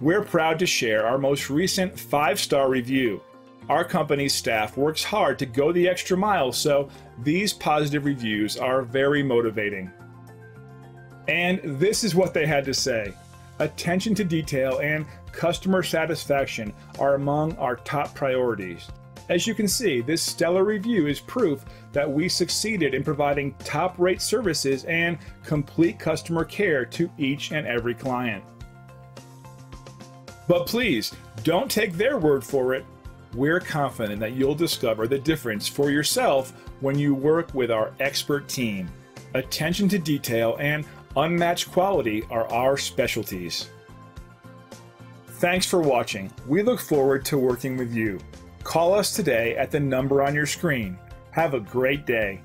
We're proud to share our most recent five star review. Our company's staff works hard to go the extra mile, so these positive reviews are very motivating. And this is what they had to say attention to detail and customer satisfaction are among our top priorities. As you can see, this stellar review is proof that we succeeded in providing top rate services and complete customer care to each and every client. But please, don't take their word for it. We're confident that you'll discover the difference for yourself when you work with our expert team. Attention to detail and unmatched quality are our specialties. Thanks for watching. We look forward to working with you. Call us today at the number on your screen. Have a great day.